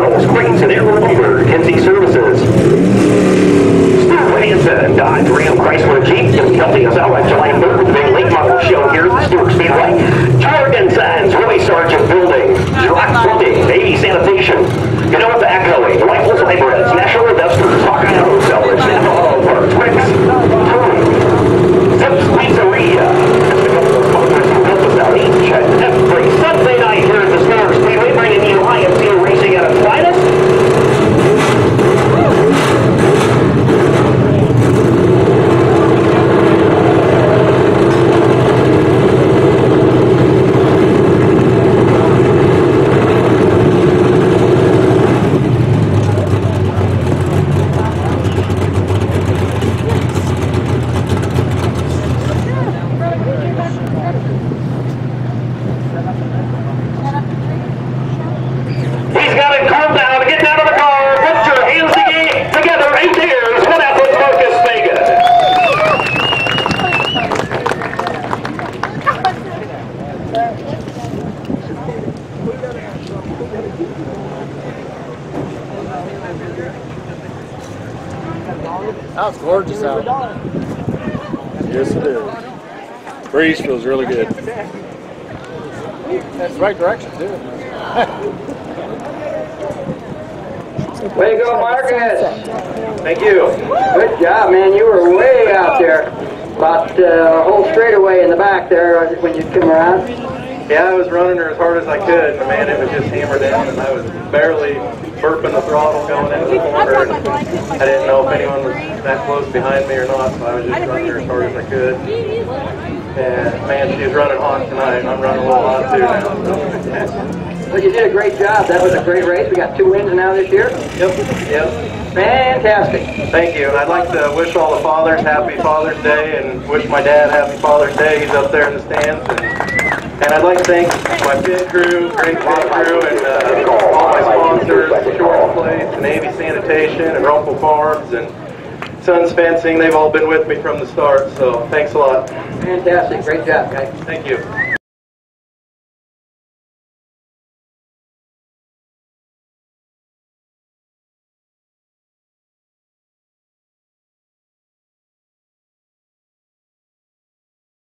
Bank, Cranes, and Air Lumber, Kinsey Services. Stuart Hanson, Dodge, Ram, Chrysler, Jeep, Tim Kelty is out on July 3rd with the big late model show here at the Stuart Speedway. That's gorgeous out. Yes, it is. Breeze feels really good. That's the right direction, too. Way to go, Marcus. Thank you. Good job, man. You were way out there. About uh, a whole straightaway in the back there when you come around. Yeah, I was running her as hard as I could, and man, it was just hammered down, and I was barely burping the throttle going into the corner. and I didn't know if anyone was that close behind me or not, so I was just running her as hard as I could. And man, she's running hot tonight. And I'm running a little hot too now. So. Well, you did a great job. That was a great race. We got two wins now this year. Yep, yep. Fantastic. Thank you. And I'd like to wish all the fathers happy Father's Day and wish my dad happy Father's Day. He's up there in the stands. And, and I'd like to thank my pit crew, great pit crew, and uh, all my sponsors, Short Place, Navy Sanitation, and Rumpel Farms, and Sons Fencing. They've all been with me from the start, so thanks a lot. Fantastic. Great job, guys. Thank you.